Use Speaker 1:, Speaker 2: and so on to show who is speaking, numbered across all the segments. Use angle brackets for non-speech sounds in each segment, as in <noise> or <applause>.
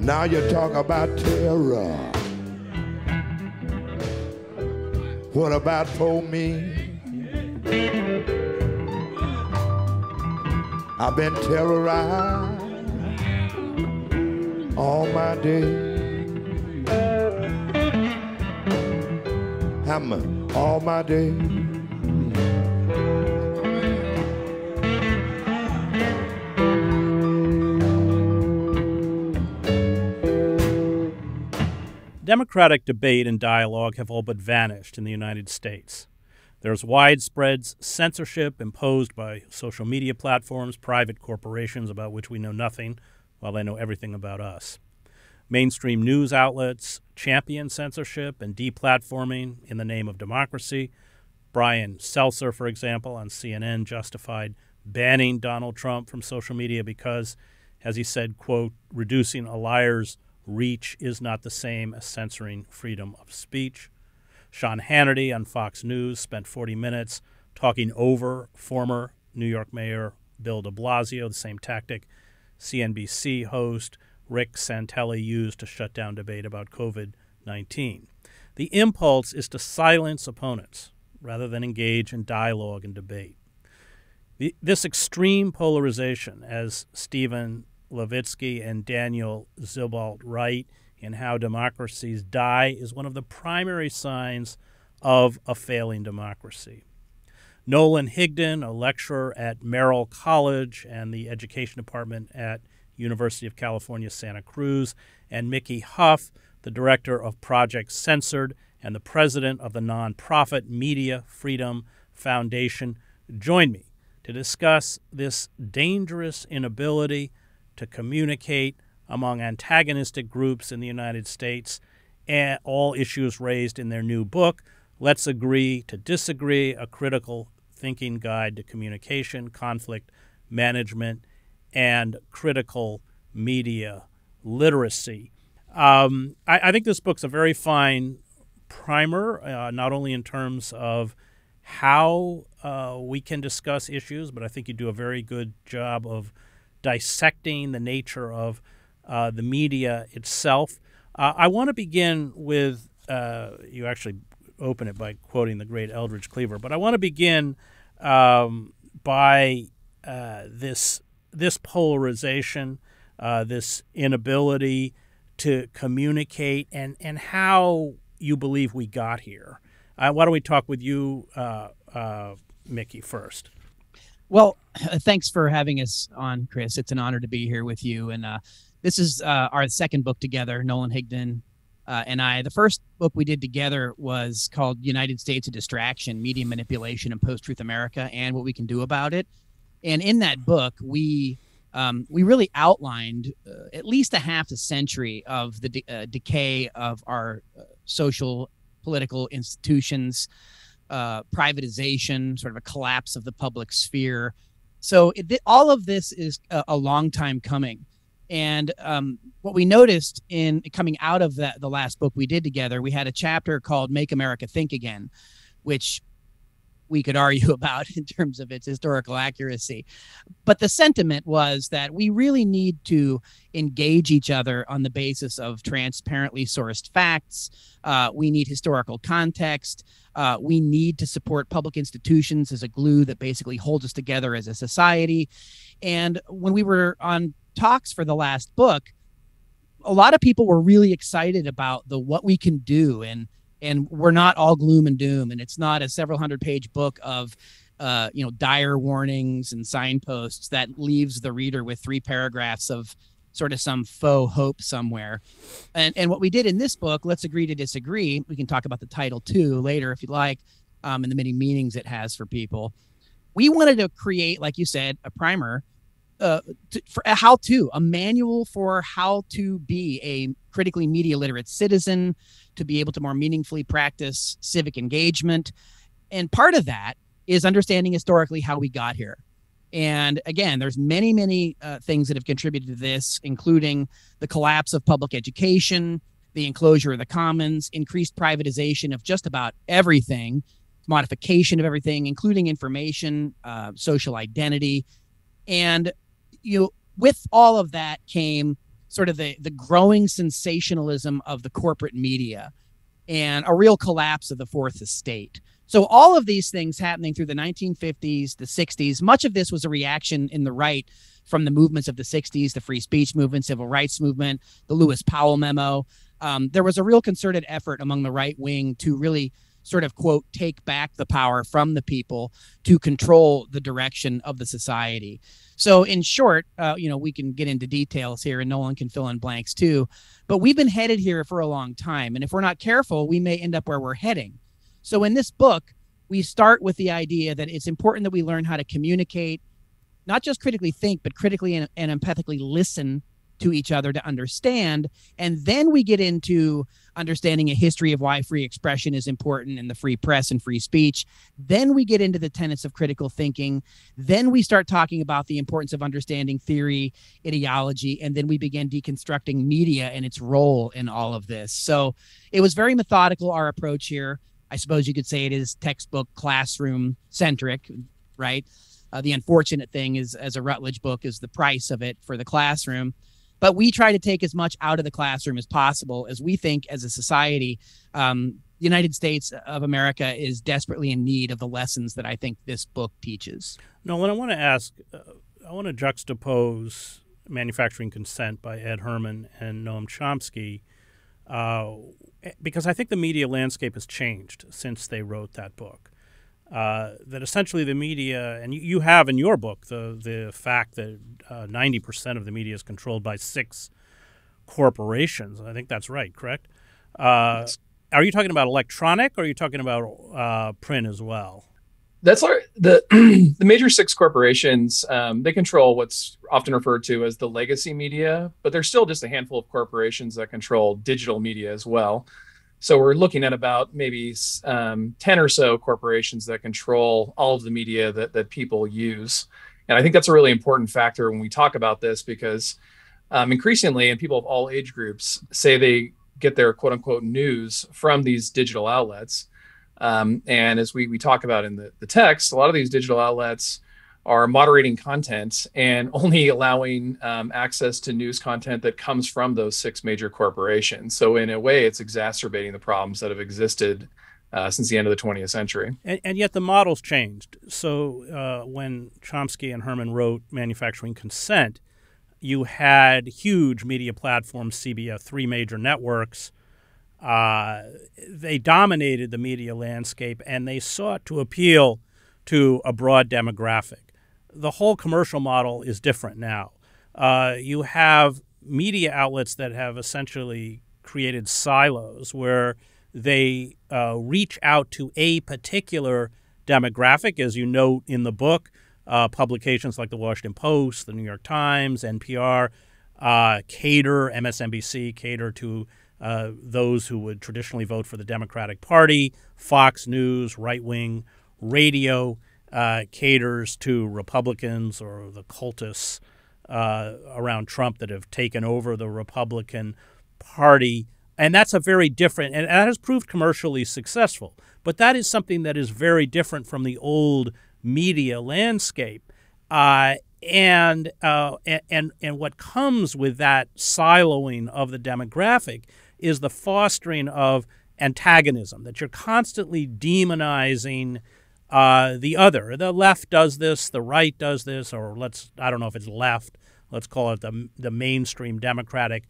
Speaker 1: Now you talk about terror. What about for me? I've been terrorized all my day. Hammer all my day.
Speaker 2: Democratic debate and dialogue have all but vanished in the United States. There's widespread censorship imposed by social media platforms, private corporations about which we know nothing, while they know everything about us. Mainstream news outlets champion censorship and deplatforming in the name of democracy. Brian Stelter, for example, on CNN justified banning Donald Trump from social media because, as he said, quote, reducing a liar's reach is not the same as censoring freedom of speech. Sean Hannity on Fox News spent 40 minutes talking over former New York Mayor Bill de Blasio, the same tactic CNBC host Rick Santelli used to shut down debate about COVID 19. The impulse is to silence opponents rather than engage in dialogue and debate. The, this extreme polarization, as Steven Levitsky and Daniel Ziblatt write in How Democracies Die, is one of the primary signs of a failing democracy. Nolan Higdon, a lecturer at Merrill College and the Education Department at University of California, Santa Cruz, and Mickey Huff, the director of Project Censored and the president of the nonprofit Media Freedom Foundation, joined me to discuss this dangerous inability to communicate among antagonistic groups in the United States, and all issues raised in their new book, Let's Agree to Disagree A Critical Thinking Guide to Communication, Conflict Management, and Critical Media Literacy. Um, I, I, think this book's a very fine primer, uh, not only in terms of how uh, we can discuss issues, but I think you do a very good job of dissecting the nature of uh, the media itself. Uh, I want to begin with uh, you actually open it by quoting the great Eldridge Cleaver, but I want to begin um, by uh, this this polarization, uh, this inability to communicate, and and how you believe we got here. Uh, why don't we talk with you, Mickey, first?
Speaker 3: Well, <clears throat> thanks for having us on, Chris. It's an honor to be here with you. And uh, this is uh, our second book together, Nolan Higdon uh, and I. The first book we did together was called United States of Distraction Media Manipulation and Post Truth America and What We Can Do About It. And in that book, we um, we really outlined uh, at least a half a century of the de- uh, decay of our uh, social political institutions uh, privatization, sort of a collapse of the public sphere. So it, all of this is a, a long time coming. And um, what we noticed in coming out of that, the last book we did together, we had a chapter called "Make America Think Again," which we could argue <laughs> about in terms of its historical accuracy. But the sentiment was that we really need to engage each other on the basis of transparently sourced facts. Uh, we need historical context. Uh, we need to support public institutions as a glue that basically holds us together as a society. And when we were on talks for the last book, a lot of people were really excited about the what we can do and and we're not all gloom and doom and it's not a several hundred page book of uh, you know dire warnings and signposts that leaves the reader with three paragraphs of sort of some faux hope somewhere. And and what we did in this book let's agree to disagree we can talk about the title too later if you'd like um, and the many meanings it has for people. We wanted to create like you said a primer uh, to, for a how to, a manual for how to be a critically media literate citizen, to be able to more meaningfully practice civic engagement. And part of that is understanding historically how we got here. And again, there's many, many uh, things that have contributed to this, including the collapse of public education, the enclosure of the commons, increased privatization of just about everything, modification of everything, including information, uh, social identity. And you know, with all of that came sort of the the growing sensationalism of the corporate media and a real collapse of the fourth estate. So all of these things happening through the 1950s, the 60s, much of this was a reaction in the right from the movements of the 60s, the free speech movement, civil rights movement, the Lewis Powell memo. Um, there was a real concerted effort among the right wing to really sort of quote take back the power from the people to control the direction of the society. So in short uh, you know we can get into details here and nolan can fill in blanks too. But we've been headed here for a long time and if we're not careful we may end up where we're heading. So in this book we start with the idea that it's important that we learn how to communicate not just critically think but critically and, and empathically listen to each other to understand. And then we get into understanding a history of why free expression is important and the free press and free speech. Then we get into the tenets of critical thinking. Then we start talking about the importance of understanding theory, ideology, and then we begin deconstructing media and its role in all of this. So it was very methodical, our approach here. I suppose you could say it is textbook classroom centric, right? Uh, the unfortunate thing is, as a Routledge book, is the price of it for the classroom but we try to take as much out of the classroom as possible as we think as a society. Um, the united states of america is desperately in need of the lessons that i think this book teaches.
Speaker 2: Nolan i want to ask uh, i want to juxtapose manufacturing consent by ed herman and noam chomsky uh, because i think the media landscape has changed since they wrote that book uh, that essentially the media, and you, have in your book the the fact that uh, ninety uh, percent of the media is controlled by six corporations. I think that's right, correct? Uh, are you talking about electronic, or are you talking about uh, print as well?
Speaker 4: That's our the <clears throat> the major six corporations. Um, they control what's often referred to as the legacy media, but there's still just a handful of corporations that control digital media as well. So we're looking at about maybe um, 10 or so corporations that control all of the media that, that people use. And I think that's a really important factor when we talk about this because um, increasingly, and people of all age groups say they get their quote unquote news from these digital outlets. Um, and as we, we talk about in the, the text, a lot of these digital outlets are moderating content and <laughs> only allowing um, access to news content that comes from those six major corporations. So, in a way, it's exacerbating the problems that have existed uh, since the end of the 20th century.
Speaker 2: And, and yet the model's changed. So, uh, when Chomsky and Herman wrote Manufacturing Consent, you had huge media platforms, CBS, three major networks. Uh, they dominated the media landscape and they sought to appeal to a broad demographic the whole commercial model is different now. Uh, you have media outlets that have essentially created silos where they uh, reach out to a particular demographic, as you note in the book. Uh, publications like the Washington Post, the New York Times, NPR uh, cater, MSNBC cater to uh, those who would traditionally vote for the Democratic Party, Fox News, right wing radio uh, caters to Republicans or the cultists uh, around Trump that have taken over the Republican Party. And that's a very different, and that has proved commercially successful. But that is something that is very different from the old media landscape. Uh, and, uh, and, and what comes with that siloing of the demographic is the fostering of antagonism, that you're constantly demonizing uh, the other. The left does this, the right does this, or let's, I don't know if it's left, let's call it the, the mainstream Democratic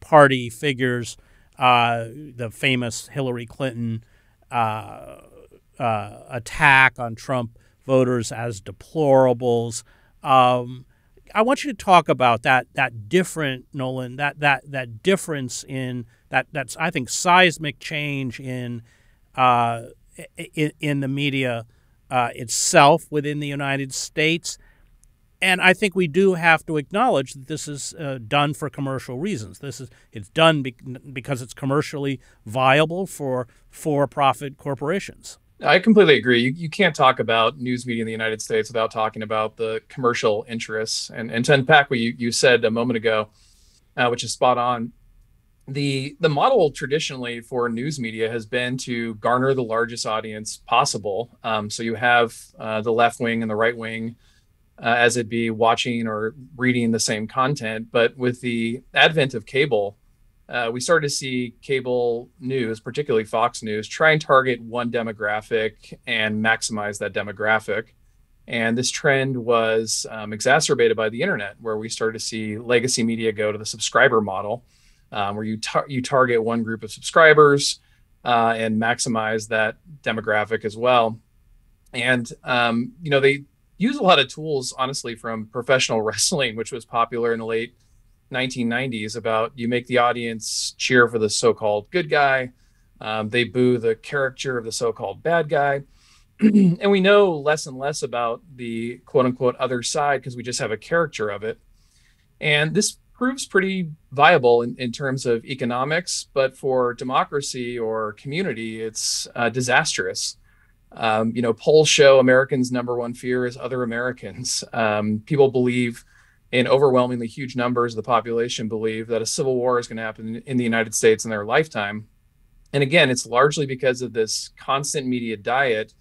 Speaker 2: Party figures, uh, the famous Hillary Clinton uh, uh attack on Trump voters as deplorables. Um, I want you to talk about that that different Nolan that that that difference in that that's I think seismic change in uh, in, in the media uh, itself within the United States. And I think we do have to acknowledge that this is uh, done for commercial reasons. This is it's done be- because it's commercially viable for for-profit corporations.
Speaker 4: I completely agree. You, you can't talk about news media in the United States without talking about the commercial interests. And, and to unpack what you, you said a moment ago, uh, which is spot on, the the model traditionally for news media has been to garner the largest audience possible. Um, so you have uh, the left wing and the right wing uh, as it be watching or reading the same content. But with the advent of cable, uh, we started to see cable news, particularly Fox News, try and target one demographic and maximize that demographic. And this trend was um, exacerbated by the internet, where we started to see legacy media go to the subscriber model, um, where you tar- you target one group of subscribers uh, and maximize that demographic as well. And um, you know they use a lot of tools, honestly, from professional <laughs> wrestling, which was popular in the late 1990s. About you make the audience cheer for the so-called good guy, um, they boo the character of the so-called bad guy <clears throat> and we know less and less about the quote unquote other side because we just have a character of it. And this proves pretty viable in, in terms of economics, but for democracy or community, it's uh, disastrous. Um, you know, polls show Americans' number one fear is other Americans. Um, people believe, in overwhelmingly huge numbers of the population, believe that a civil war is going to happen in the United States in their lifetime. And again, it's largely because of this constant media diet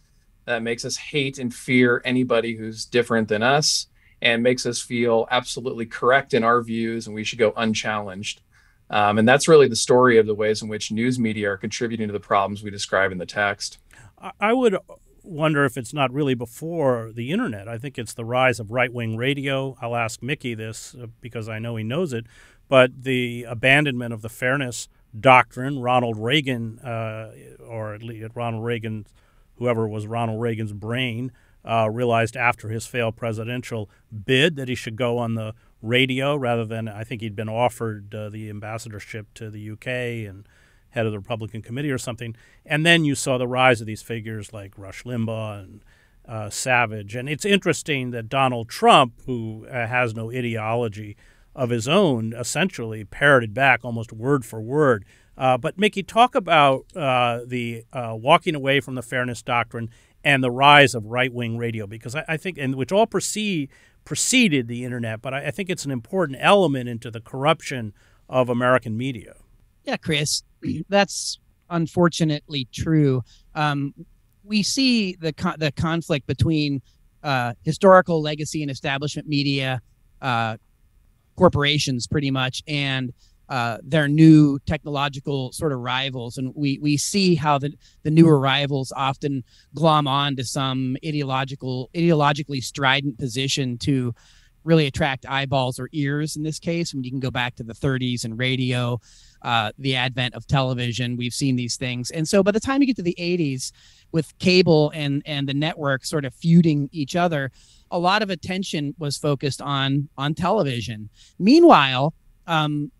Speaker 4: that makes us hate and fear anybody who's different than us and makes us feel absolutely correct in our views and we should go unchallenged. Um, and that's really the story of the ways in which news media are contributing to the problems we describe in the text.
Speaker 2: I would wonder if it's not really before the internet. I think it's the rise of right wing radio. I'll ask Mickey this uh, because I know he knows it, but the abandonment of the fairness doctrine, Ronald Reagan, uh, or at least Ronald Reagan, whoever was Ronald Reagan's brain, uh, realized after his failed presidential bid that he should go on the radio rather than I think he'd been offered uh, the ambassadorship to the UK and head of the Republican committee or something. And then you saw the rise of these figures like Rush Limbaugh and uh, Savage. And it's interesting that Donald Trump, who uh, has no ideology of his own, essentially parroted back almost word for word uh, but Mickey, talk about uh, the uh, walking away from the fairness doctrine and the rise of right wing radio, because I, I, think, and which all precede, preceded the internet, but I, I, think it's an important element into the corruption of American media.
Speaker 3: Yeah, Chris, <clears throat> that's unfortunately true. Um, we see the the conflict between uh, historical legacy and establishment media uh, corporations, pretty much, and uh, their new technological sort of rivals, and we we see how the the newer rivals often glom on to some ideological ideologically strident position to really attract eyeballs or ears in this case. I mean, you can go back to the 30s and radio, uh, the advent of television. We've seen these things, and so by the time you get to the 80s, with cable and and the network sort of feuding each other, a lot of attention was focused on on television. Meanwhile. Um,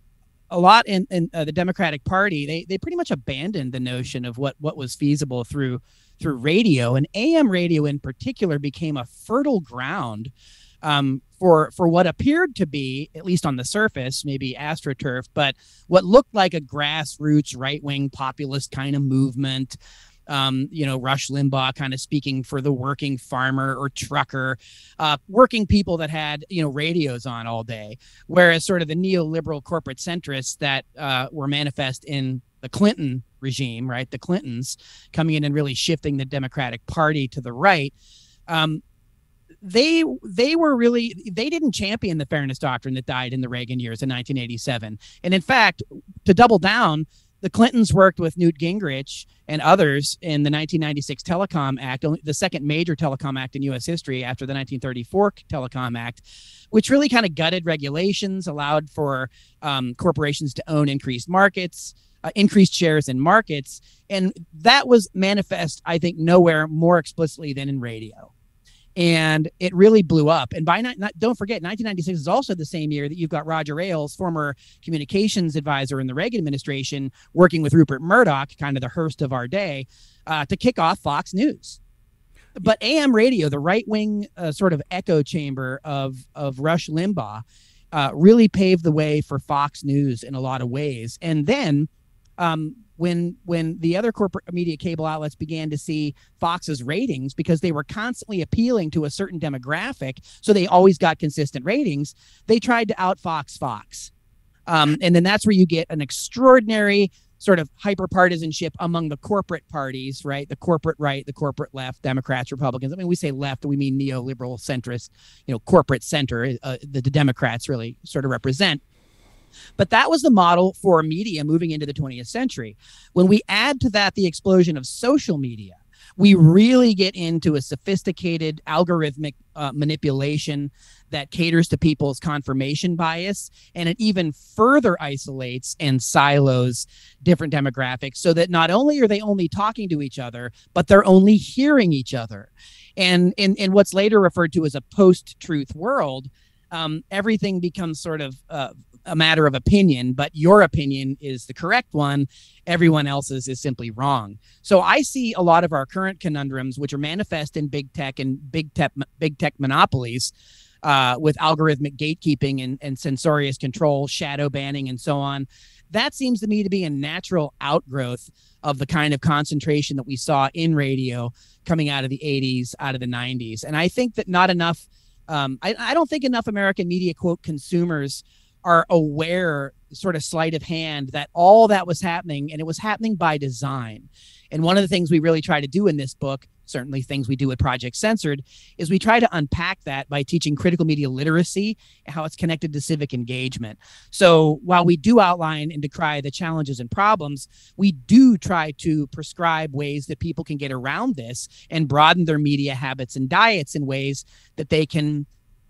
Speaker 3: a lot in, in uh, the Democratic Party, they they pretty much abandoned the notion of what what was feasible through through radio, and AM radio in particular became a fertile ground um, for for what appeared to be, at least on the surface, maybe astroturf, but what looked like a grassroots right wing populist kind of movement um, you know, Rush Limbaugh kind of speaking for the working farmer or trucker, uh, working people that had, you know, radios on all day. Whereas sort of the neoliberal corporate centrists that uh, were manifest in the Clinton regime, right? The Clintons coming in and really shifting the Democratic Party to the right. Um, they they were really they didn't champion the fairness doctrine that died in the Reagan years in 1987. And in fact, to double down, the Clintons worked with Newt Gingrich and others in the 1996 Telecom Act, the second major telecom act in U.S. history after the 1934 Telecom Act, which really kind of gutted regulations, allowed for um, corporations to own increased markets, uh, increased shares in markets. And that was manifest, I think, nowhere more explicitly than in radio and it really blew up. And by not, not, don't forget, 1996 is also the same year that you've got Roger Ailes, former communications advisor in the Reagan administration, working with Rupert Murdoch, kind of the Hearst of our day, uh, to kick off Fox News. But AM radio, the right wing uh, sort of echo chamber of of Rush Limbaugh, uh, really paved the way for Fox News in a lot of ways. And then um, when when the other corporate media cable outlets began to see Fox's ratings because they were constantly appealing to a certain demographic, so they always got consistent ratings. They tried to outfox Fox, um, and then that's where you get an extraordinary sort of hyper partisanship among the corporate parties, right? The corporate right, the corporate left, Democrats, Republicans. I mean, we say left, we mean neoliberal, centrist, you know, corporate center. Uh, the, the Democrats really sort of represent. But that was the model for media moving into the 20th century. When we add to that the explosion of social media, we really get into a sophisticated algorithmic uh, manipulation that caters to people's confirmation bias and it even further isolates and silos different demographics so that not only are they only talking to each other but they're only hearing each other and in, in what's later referred to as a post-truth world um, everything becomes sort of uh, a matter of opinion, but your opinion is the correct one. Everyone else's is simply wrong. So I see a lot of our current conundrums, which are manifest in big tech and big tech big tech monopolies, uh, with algorithmic gatekeeping and, and censorious control, shadow banning, and so on. That seems to me to be a natural outgrowth of the kind of concentration that we saw in radio coming out of the 80s, out of the 90s. And I think that not enough, um, I, I don't think enough American media, quote, consumers are aware sort of sleight of hand that all that was happening and it was happening by design. And one of the things we really try to do in this book certainly things we do at project censored is we try to unpack that by teaching critical media literacy and how it's connected to civic engagement. So while we do outline and decry the challenges and problems we do try to prescribe ways that people can get around this and broaden their media habits and diets in ways that they can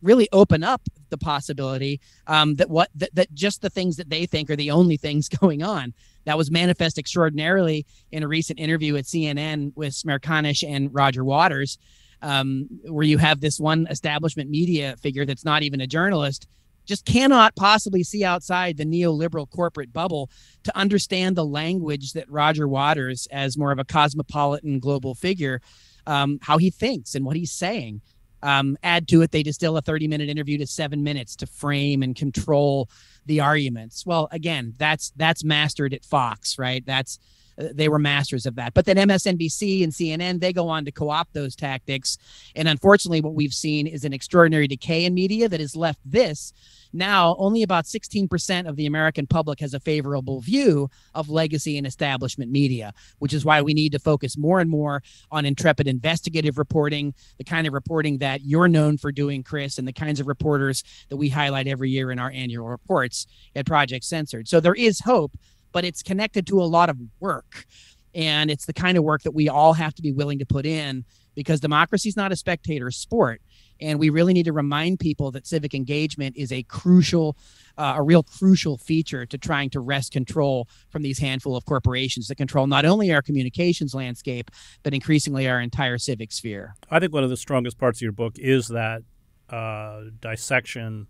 Speaker 3: really open up the possibility um, that what that, that just the things that they think are the only things <laughs> going on. That was manifest extraordinarily in a recent interview at CNN with Smerconish and Roger Waters, um, where you have this one establishment media figure that's not even a journalist, just cannot possibly see outside the neoliberal corporate bubble to understand the language that Roger Waters, as more of a cosmopolitan global figure, um, how he thinks and what he's saying. Um, add to it, they distill a 30 minute interview to seven minutes to frame and control the arguments. Well, again, that's that's mastered at Fox, right? That's they were masters of that. But then MSNBC and CNN, they go on to co-opt those tactics. And unfortunately, what we've seen is an extraordinary decay in media that has left this now, only about 16% of the American public has a favorable view of legacy and establishment media, which is why we need to focus more and more on intrepid investigative reporting, the kind of reporting that you're known for doing, Chris, and the kinds of reporters that we highlight every year in our annual reports at Project Censored. So there is hope, but it's connected to a lot of work. And it's the kind of work that we all have to be willing to put in because democracy is not a spectator sport. And we really need to remind people that civic engagement is a crucial, uh, a real crucial feature to trying to wrest control from these handful of corporations that control not only our communications landscape, but increasingly our entire civic sphere.
Speaker 2: I think one of the strongest parts of your book is that uh, dissection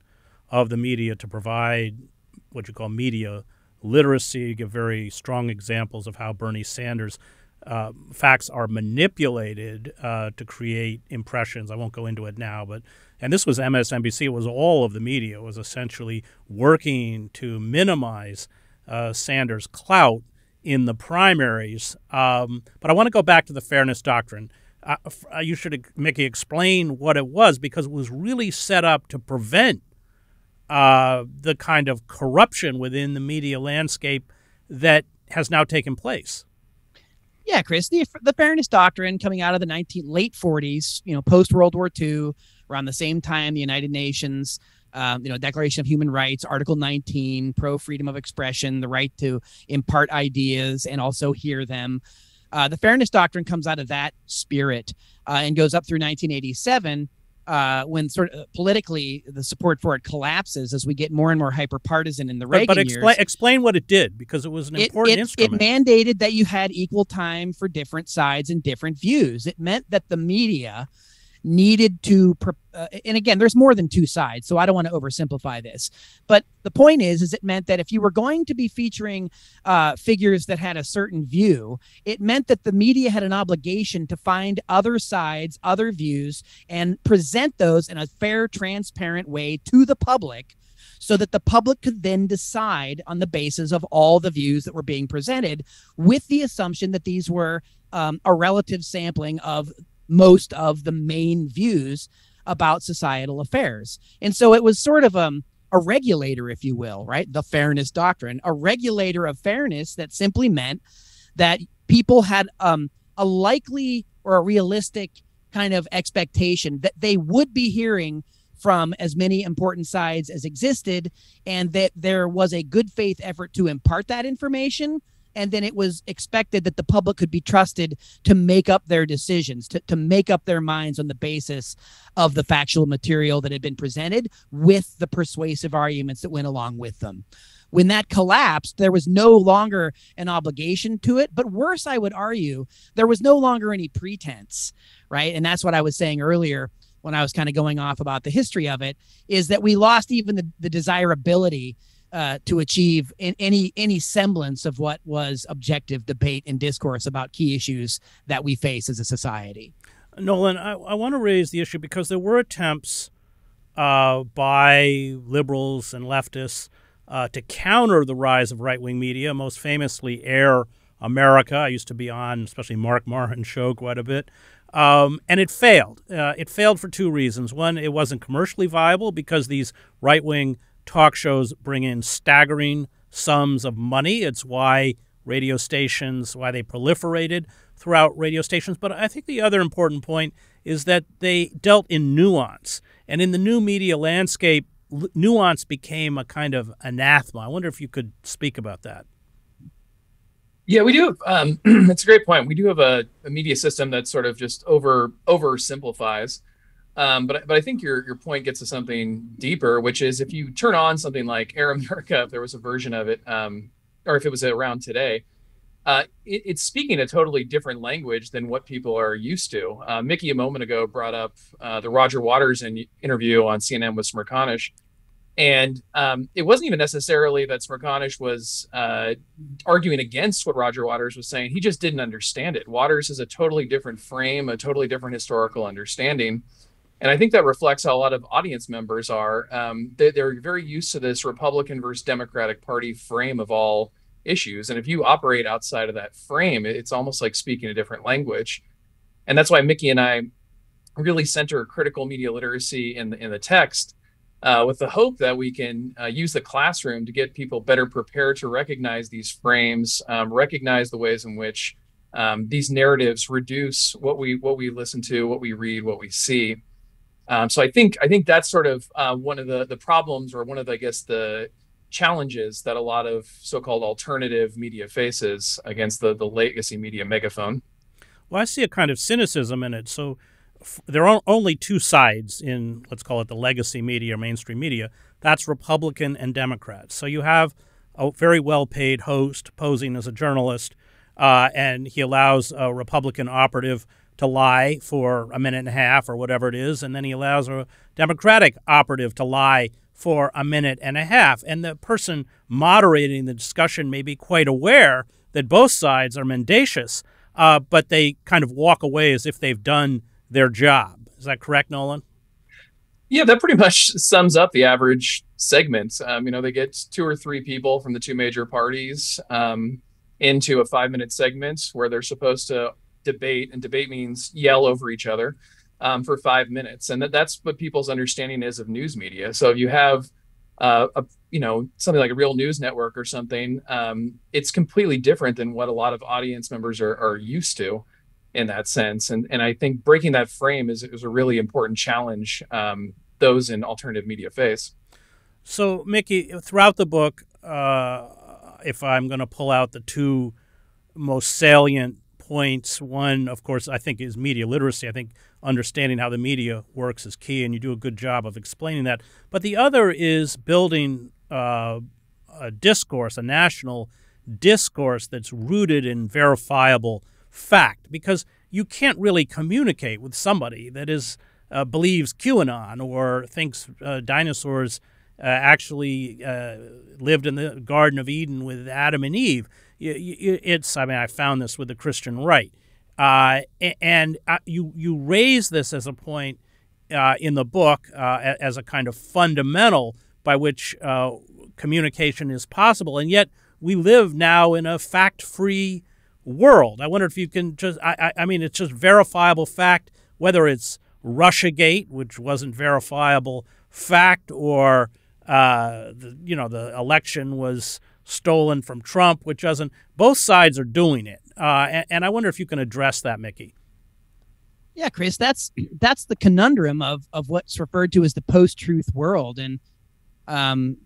Speaker 2: of the media to provide what you call media literacy, give very strong examples of how Bernie Sanders uh, facts are manipulated uh, to create impressions. I won't go into it now, but and this was MSNBC. It was all of the media. It was essentially working to minimize uh, Sanders' clout in the primaries. Um, but I want to go back to the fairness doctrine. Uh, uh, you should, Mickey, explain what it was because it was really set up to prevent uh, the kind of corruption within the media landscape that has now taken place.
Speaker 3: Yeah, Chris, the, the fairness doctrine coming out of the 19 late 40s, you know, post World War II, around the same time the United Nations, um, you know, Declaration of Human Rights, Article 19, pro freedom of expression, the right to impart ideas and also hear them. Uh, the fairness doctrine comes out of that spirit uh, and goes up through 1987 uh, when sort of politically the support for it collapses as we get more and more hyper partisan in the Reagan
Speaker 2: but, but expla-
Speaker 3: years.
Speaker 2: explain what it did because it was an important
Speaker 3: it,
Speaker 2: instrument.
Speaker 3: It mandated that you had equal time for different sides and different views. It meant that the media needed to uh, and again there's more than two sides so i don't want to oversimplify this. But the point is is it meant that if you were going to be featuring uh, figures that had a certain view it meant that the media had an obligation to find other sides other views and present those in a fair transparent way to the public so that the public could then decide on the basis of all the views that were being presented with the assumption that these were um, a relative sampling of most of the main views about societal affairs. And so it was sort of um, a regulator, if you will, right? The fairness doctrine, a regulator of fairness that simply meant that people had um, a likely or a realistic kind of expectation that they would be hearing from as many important sides as existed and that there was a good faith effort to impart that information and then it was expected that the public could be trusted to make up their decisions to, to make up their minds on the basis of the factual material that had been presented with the persuasive arguments that went along with them. When that collapsed there was no longer an obligation to it but worse i would argue there was no longer any pretense right? And that's what i was saying earlier when i was kind of going off about the history of it is that we lost even the, the desirability uh, to achieve in any any semblance of what was objective debate and discourse about key issues that we face as a society.
Speaker 2: Nolan, I, I want to raise the issue because there were attempts uh, by liberals and leftists uh, to counter the rise of right wing media, most famously Air America. I used to be on, especially Marc Maron's show, quite a bit. Um, and it failed. Uh, it failed for two reasons. One, it wasn't commercially viable because these right wing talk shows bring in staggering sums of money. It's why radio stations, why they proliferated throughout radio stations. But I think the other important point is that they dealt in nuance. And in the new media landscape, nuance became a kind of anathema. I wonder if you could speak about that.
Speaker 4: Yeah, we do. Have, um, <clears throat> it's a great point. We do have a, a, media system that sort of just over oversimplifies. Um, but but I think your your point gets to something deeper, which is if you turn on something like Air America, if there was a version of it, um, or if it was around today, uh, it, it's speaking a totally different language than what people are used to. Uh, Mickey a moment ago brought up uh, the Roger Waters in, interview on CNN with Smerconish, and um, it wasn't even necessarily that Smerconish was uh, arguing against what Roger Waters was saying. He just didn't understand it. Waters is a totally different frame, a totally different historical understanding and I think that reflects how a lot of audience members are. Um, they, they're very used to this Republican versus Democratic Party frame of all issues, and if you operate outside of that frame, it's almost like speaking a different language. And that's why Mickey and I really center critical media literacy in the, in the text, uh, with the hope that we can uh, use the classroom to get people better prepared to recognize these frames, um, recognize the ways in which um, these narratives reduce what we what we listen to, what we read, what we see. Um, so I think I think that's sort of uh, one of the the problems, or one of the, I guess the challenges that a lot of so-called alternative media faces against the the legacy media megaphone.
Speaker 2: Well, I see a kind of cynicism in it. So f- there are only two sides in let's call it the legacy media, or mainstream media. That's Republican and Democrat. So you have a very well-paid host posing as a journalist, uh, and he allows a Republican operative to lie for a minute and a half or whatever it is, and then he allows a Democratic operative to lie for a minute and a half. And the person moderating the discussion may be quite aware that both sides are mendacious, uh, but they kind of walk away as if they've done their job. Is that correct, Nolan?
Speaker 4: Yeah, that pretty <laughs> much sums up the average segment. Um, you know, they get two or three people from the two major parties um, into a five minute segment where they're supposed to debate, and debate means yell over each other um, for five minutes, and that, that's what people's understanding is of news media. So if you have uh, a you know something like a real news network or something, um, it's completely different than what a lot of audience members are, are used to in that sense. And and I think breaking that frame is is a really important challenge um, those in alternative media face.
Speaker 2: So Mickey, throughout the book, uh, if I'm going to pull out the two most salient points. One, of course, I think is media literacy. I think understanding how the media works is key, and you do a good job of explaining that. But the other is building uh, a discourse, a national discourse that's rooted in verifiable fact, because you can't really communicate with somebody that is uh, believes QAnon or thinks uh, dinosaurs uh, actually uh, lived in the Garden of Eden with Adam and Eve it's I mean I found this with the Christian right, uh, and uh, you you raise this as a point uh, in the book uh, as a kind of fundamental by which uh, communication is possible, and yet we live now in a fact-free world. I wonder if you can just I, I mean it's just verifiable fact whether it's RussiaGate, which wasn't verifiable fact, or uh, the, you know, the election was stolen from Trump, which doesn't. Both sides are doing it, uh, and, and I wonder if you can address that, Mickey.
Speaker 3: Yeah, Chris, that's that's the conundrum of of what's referred to as the post-truth world, and um,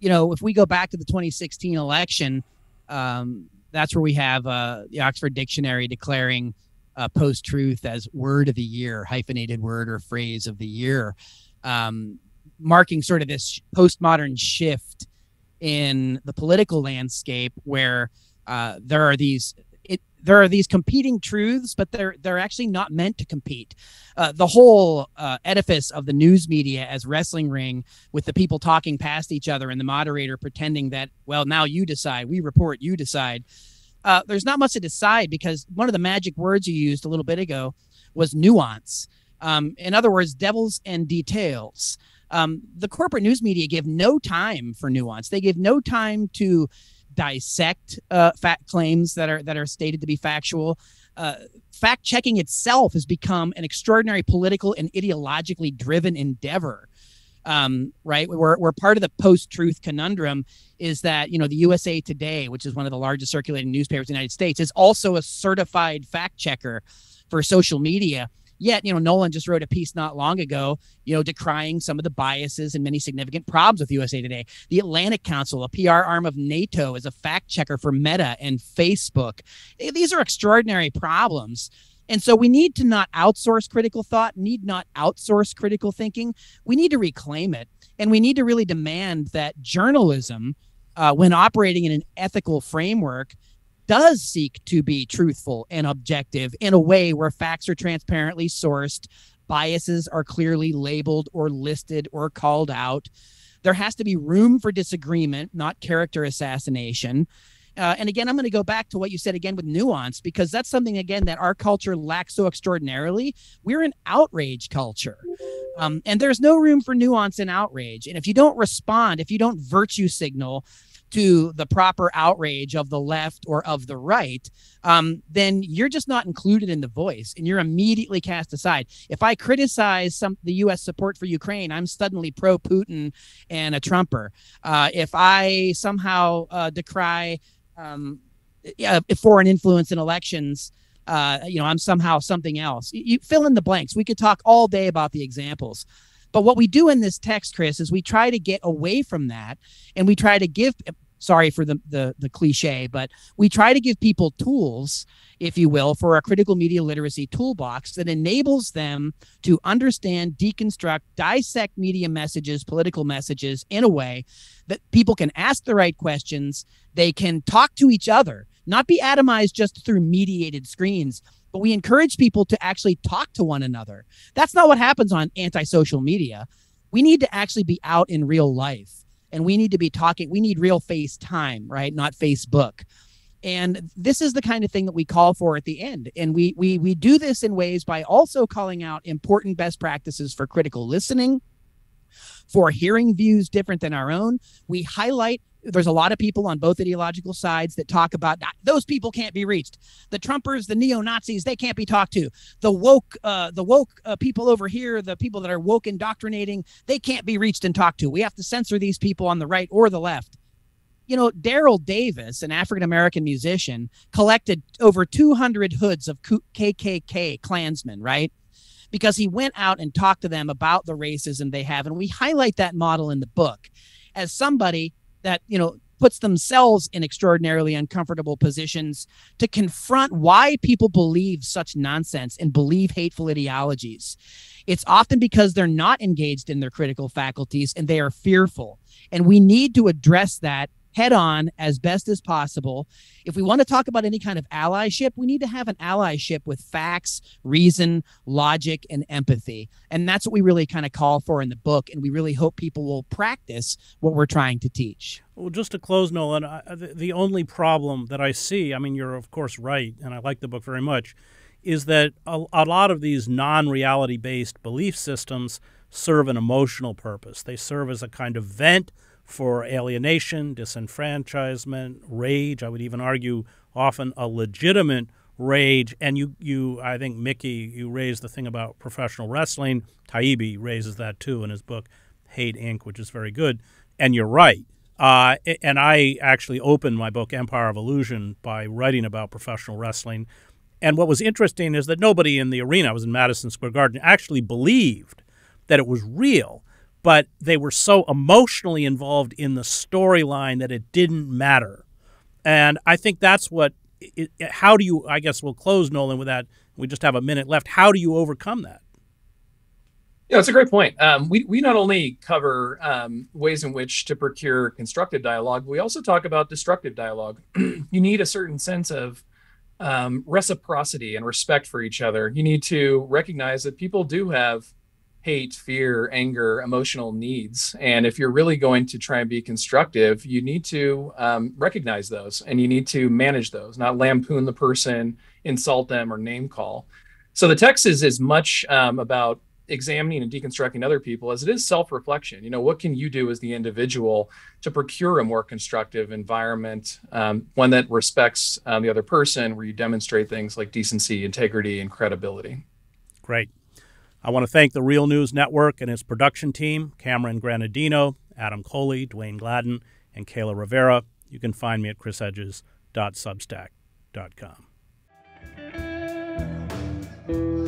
Speaker 3: you know, if we go back to the 2016 election, um, that's where we have uh, the Oxford Dictionary declaring uh, post-truth as word of the year, hyphenated word or phrase of the year, um, marking sort of this postmodern shift in the political landscape where uh, there are these it, there are these competing truths, but they're they're actually not meant to compete. Uh, the whole uh, edifice of the news media as wrestling ring, with the people talking past each other and the moderator pretending that, well, now you decide, we report, you decide. Uh, there's not much to decide because one of the magic words you used a little bit ago was nuance. Um, in other words, devils and details. Um, the corporate news media give no time for nuance. They give no time to dissect uh, fact claims that are that are stated to be factual. Uh, fact checking itself has become an extraordinary political and ideologically driven endeavor. Um, right, we're, we're part of the post-truth conundrum. Is that you know the USA Today, which is one of the largest circulating newspapers in the United States, is also a certified fact checker for social media. Yet, you know, Nolan just wrote a piece not long ago, you know, decrying some of the biases and many significant problems with USA Today. The Atlantic Council, a PR arm of NATO, is a fact checker for Meta and Facebook. These are extraordinary problems. And so we need to not outsource critical thought, need not outsource critical thinking. We need to reclaim it. And we need to really demand that journalism, uh, when operating in an ethical framework, does seek to be truthful and objective in a way where facts are transparently sourced, biases are clearly labeled or listed or called out. There has to be room for disagreement, not character assassination. Uh, and again, I'm going to go back to what you said again with nuance, because that's something, again, that our culture lacks so extraordinarily. We're an outrage culture. Um, and there's no room for nuance and outrage. And if you don't respond, if you don't virtue signal, to the proper outrage of the left or of the right, um, then you're just not included in the voice and you're immediately cast aside. If I criticize some the U.S. support for Ukraine, I'm suddenly pro Putin and a Trumper. Uh, if I somehow uh, decry um, foreign influence in elections, uh, you know, I'm somehow something else. You, you fill in the blanks. We could talk all day about the examples. But what we do in this text, Chris, is we try to get away from that and we try to give sorry for the, the the cliche, but we try to give people tools, if you will, for a critical media literacy toolbox that enables them to understand, deconstruct, dissect media messages, political messages in a way that people can ask the right questions, they can talk to each other, not be atomized just through mediated screens, but we encourage people to actually talk to one another. That's not what happens on anti-social media. We need to actually be out in real life and we need to be talking. We need real face time, right? Not Facebook. And this is the kind of thing that we call for at the end. And we we we do this in ways by also calling out important best practices for critical listening, for hearing views different than our own. We highlight there's a lot of people on both ideological sides that talk about those people can't be reached. The Trumpers, the neo Nazis, they can't be talked to. The woke, uh, the woke uh, people over here, the people that are woke indoctrinating, they can't be reached and talked to. We have to censor these people on the right or the left. You know, Daryl Davis, an African American musician, collected over 200 hoods of KKK Klansmen, right? Because he went out and talked to them about the racism they have. And we highlight that model in the book as somebody that you know puts themselves in extraordinarily uncomfortable positions to confront why people believe such nonsense and believe hateful ideologies. It's often because they're not engaged in their critical faculties and they are fearful. And we need to address that head on as best as possible. If we want to talk about any kind of allyship, we need to have an allyship with facts, reason, logic, and empathy. And that's what we really kind of call for in the book. And we really hope people will practice what we're trying to teach.
Speaker 2: Well, just to close, Nolan, I, the, the only problem that I see, I mean, you're of course right, and I like the book very much, is that a, a lot of these non reality based belief systems serve an emotional purpose. They serve as a kind of vent for alienation, disenfranchisement, rage. I would even argue often a legitimate rage. And you, you, I think Mickey, you raised the thing about professional wrestling. Taibbi raises that too in his book, Hate Inc., which is very good. And you're right. Uh, and I actually opened my book, Empire of Illusion, by writing about professional wrestling. And what was interesting is that nobody in the arena, I was in Madison Square Garden, actually believed that it was real, but they were so emotionally involved in the storyline that it didn't matter. And I think that's what, it, how do you, I guess we'll close, Nolan, with that. We just have a minute left. How do you overcome that?
Speaker 4: Yeah, it's a great point. Um, we, we not only cover um, ways in which to procure constructive dialogue, we also talk about destructive dialogue. <clears throat> you need a certain sense of um, reciprocity and respect for each other. You need to recognize that people do have hate, fear, anger, emotional needs. And if you're really going to try and be constructive, you need to um, recognize those and you need to manage those, not lampoon the person, insult them, or name call. So the text is as much um, about examining and deconstructing other people as it is self-reflection you know what can you do as the individual to procure a more constructive environment um, one that respects um, the other person where you demonstrate things like decency integrity and credibility
Speaker 2: great I want to thank the Real News Network and its production team Cameron Granadino, Adam Coley, Dwayne Gladden, and Kayla Rivera. You can find me at chrishedges.substack.com.